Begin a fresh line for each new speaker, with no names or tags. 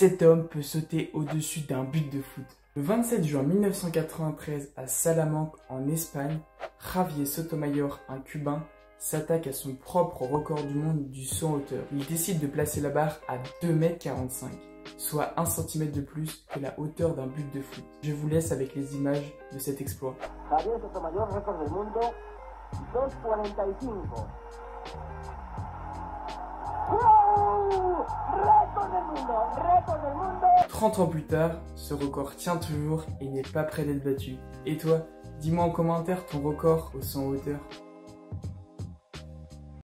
cet homme peut sauter au-dessus d'un but de foot. Le 27 juin 1993 à Salamanque en Espagne, Javier Sotomayor, un Cubain, s'attaque à son propre record du monde du saut hauteur. Il décide de placer la barre à 2m45, soit 1 cm de plus que la hauteur d'un but de foot. Je vous laisse avec les images de cet exploit.
Javier Sotomayor, récord del mundo, 2.45.
30 ans plus tard, ce record tient toujours et n'est pas prêt d'être battu. Et toi, dis-moi en commentaire ton record au saut en hauteur.